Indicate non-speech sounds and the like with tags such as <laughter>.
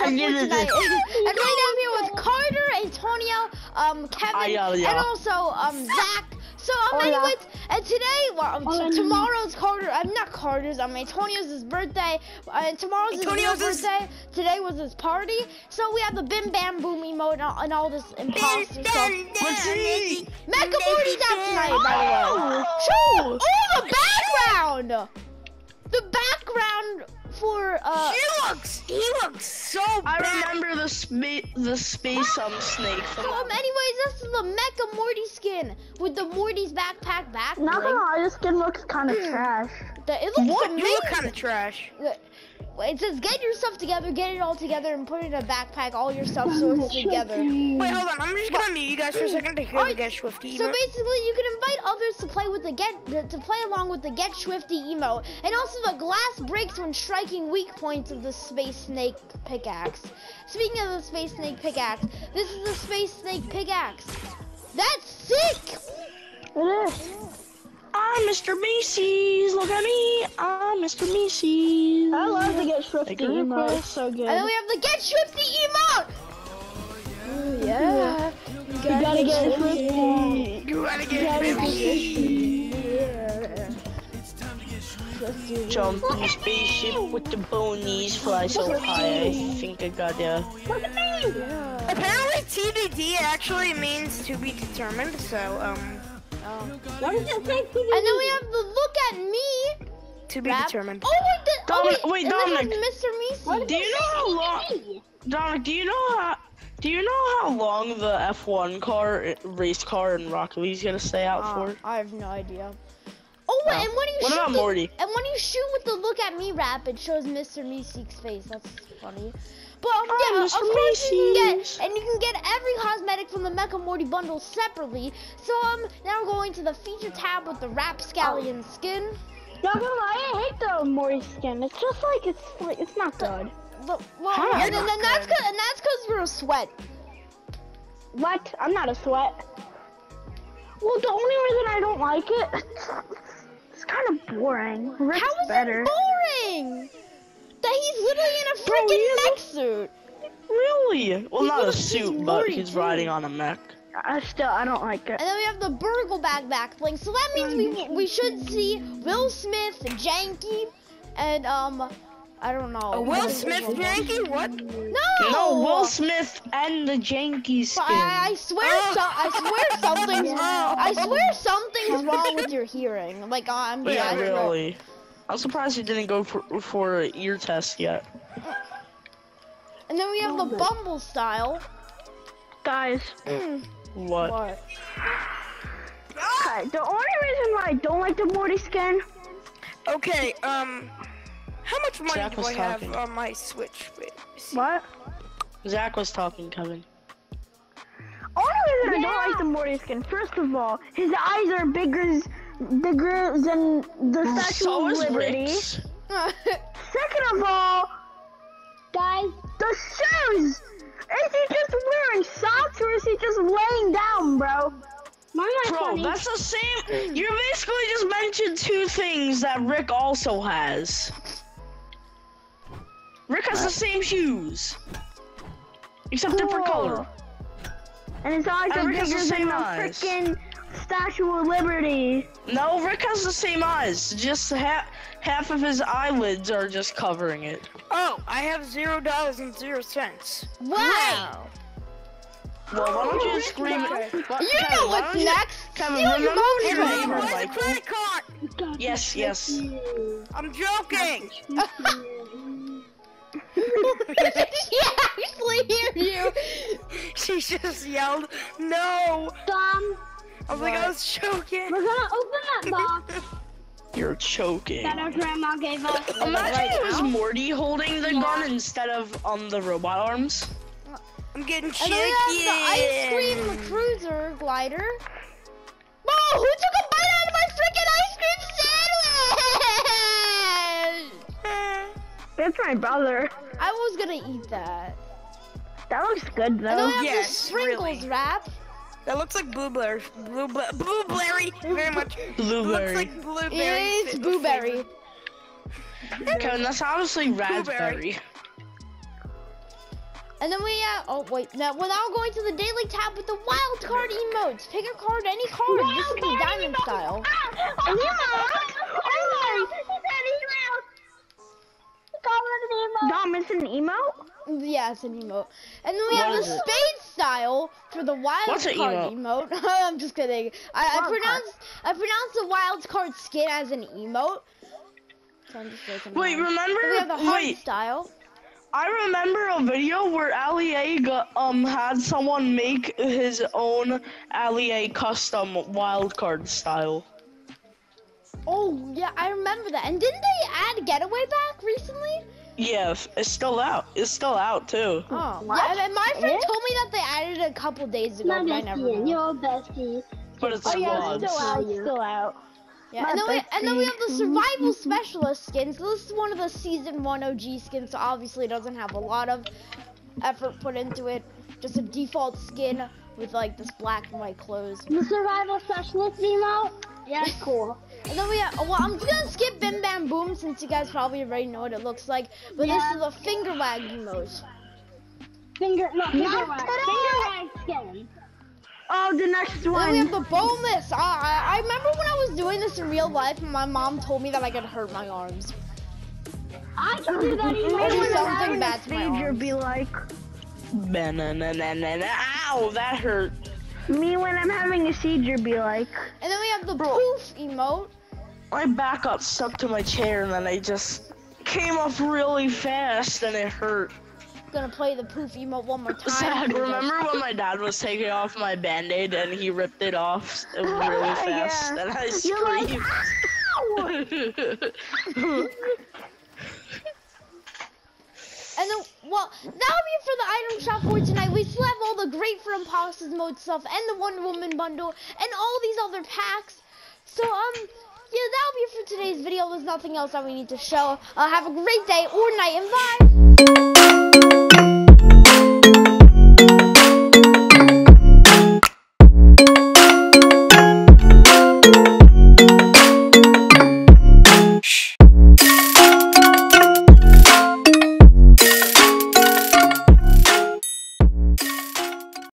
I'm here get it. tonight. <laughs> and right now I'm here with Carter, Antonio, um, Kevin, Ay, ay, ay. and also um Zach. So um, Hola. anyways, and today, well, um, t- tomorrow's Carter. I'm not Carter's. Um, Antonio's his birthday. Uh, and tomorrow's his Antonio's his- birthday. Today was his party. So we have the Bim Bam Boom emote and all, and all this imposter stuff. Let's see. Mecha Morty's out tonight, by the way. True. Oh, the background. The background for uh. He looks, he looks so I bad. remember the space the space um snake from um, anyways, this is the Mecha Morty skin with the Morty's backpack back. Not gonna lie, this skin looks kind of trash. The- It looks What? amazing. You look kind of trash. It says get your stuff together, get it all together, and put it in a backpack. All your stuff sorted together. Wait, hold on. I'm just gonna mute you guys for a second to hear the Get Schwifty. So emote. basically, you can invite others to play with the get to play along with the Get Schwifty emote, and also the glass breaks when striking weak points of the Space Snake pickaxe. Speaking of the Space Snake pickaxe, this is the Space Snake pickaxe. That's sick. It is. I'm Mr. Meeseeks. Look at me. I'm Mr. Meeseeks. I love to get schwifty Make emote. It's so good. And then we have the Get Schwifty emote. Ooh, yeah. you gotta get schwifty. You gotta get gotta Schwifty. Jump in the spaceship with the bonies, fly so high. I think I got ya. Look at me. Apparently, TBD actually means to be determined. So, um, What does it say? And then we have the Look at Me to be rap. determined. Oh wait, the, oh, Dominic- wait, wait, and Dominic. there's Mr. Meesy. Do you know how long? Dominic, do you know how? Do you know how long the F1 car, race car in Rocket League's gonna stay out Uh, for? I have no idea. Oh, wait, Oh. and when you What shoot about the, Morty? And when you shoot with the look at me rap, it shows Mr. Meeseek's face. That's funny. But um, Oh, yeah, of course you can get, and you can get every cosmetic from the Mecha Morty bundle separately. So um, now we're going to the feature tab with the Rapscallion skin. Not gonna lie, I hate the Morty skin. It's just like it's like it's not good. But, well, Huh. and, then, then that's cause, and that's cause you're a sweat. What? I'm not a sweat. Well, the only reason I don't like it, <laughs> it's kind of boring. Rick's How is better. it boring? That he's literally in a Bro, he freaking is mech suit. Really? Well, He's not a with- he's suit, but he's too. riding on a mech. I still, I don't like it. And then we have the Burgle bag back bling. So that means we we should see Will Smith, Janky, and um, I don't know. A Will Smith Yankee? What? No. No, Will Smith and the janky But skin. I, I swear, so, I swear <laughs> something's. I swear something's wrong with your hearing. Like I'm. yeah, I swear. Really. I'm surprised he didn't go for, for an ear test yet. And then we have the Bumble style. Guys, What? What? okay, the only reason why I don't like the Morty skin, Okay, um, how much money Zach do was I have on my Switch? Wait, let me see. what? Zach was talking, Kevin. Only reason I don't like the Morty skin, first of all, his eyes are bigger, bigger than the Statue so of is Liberty. <laughs> Second of all, guys, the shoes. Is he just wearing socks or is he just laying down, bro? Mine Bro, funny. that's the same. You basically just mentioned two things that Rick also has. Rick has the same shoes, except different Cool. color. And his eyes And are Rick has bigger the than same the eyes. freaking Statue of Liberty. No, Rick has the same eyes. Just half half of his eyelids are just covering it. Oh, I have zero dollars and zero cents. wow. Well, why don't you oh, just scream it? Why- You Kevin, know what's don't you- next. Kevin, Steal your remember mom's when you Hey, were phone. over where's the credit card? Yes, yes. I'm joking. <laughs> she actually hear you. <laughs> she just yelled, "No!" Dom, I was like, I was choking. we're gonna open that <laughs> box You're choking. that our grandma gave us. Imagine it was Morty holding the gun instead of on the robot arms. I'm getting And then we have the ice cream cruiser glider. Whoa, who took a bite out of my freaking ice cream sandwich? That's my brother. I was gonna eat that. That looks good And then though. we have yes, the sprinkles really. wrap. That looks like blueberry. Blue, blueberry, very much. Blueberry. Looks like blueberry. It's fi- blueberry. flavor. Kevin, that's obviously raspberry. And then we uh oh wait now we're now going to the daily tab with the wild card emotes. Pick a card, any card. this is the diamond style. Ah, an emote. Oh, he said Dom, it's an emote. Yeah, it's an emote. And then we What have the it? spade style for the wild What's card emote. <laughs> I'm just kidding. I, I Wild pronounce I pronounce the wild card skin as an emote. So I'm just joking Wait, remember? We have the hard Wait, style. I remember a video where Ali A got, um had someone make his own Ali A custom wildcard style. Oh yeah, I remember that. And didn't they add getaway back recently? Yeah, it's still out. It's still out too. Oh, What? yeah. And my friend told me that they added it a couple days ago, My but I never bestie, know. your bestie. But it's Oh yeah, it's still out. Still out. Yeah, My and then we and then we have the survival specialist skin. So this is one of the season one OG skins. So obviously it doesn't have a lot of effort put into it. Just a default skin with like this black and white clothes. The survival specialist emote. Yeah, it's cool. And then we have, well, I'm just gonna skip Bim Bam Boom since you guys probably already know what it looks like. But Yeah. this is a finger wag emote. Finger, no, finger wag, finger wag skin. Oh, the next And then we have the boneless. I, I I remember when I was doing this in real life, and my mom told me that I could hurt my arms. I can do that Maybe emote. something bad to my arms. be like Banana- Ow, that hurt. me when I'm having a seizure. Be like. And then we have the poof emote. My back got stuck to my chair and then I just came up really fast and it hurt. Gonna play the poof emote one more <laughs> time. Zach, remember when my <laughs> dad was taking off my band-aid and he ripped it off really <laughs> fast Yeah. and I You're like, screamed. And then, well, that'll be it for the item shop for tonight. We still have all the great for imposters mode stuff and the Wonder Woman bundle and all these other packs. So, um, yeah, that'll be it for today's video. There's nothing else that we need to show. Uh, have a great day or night and bye.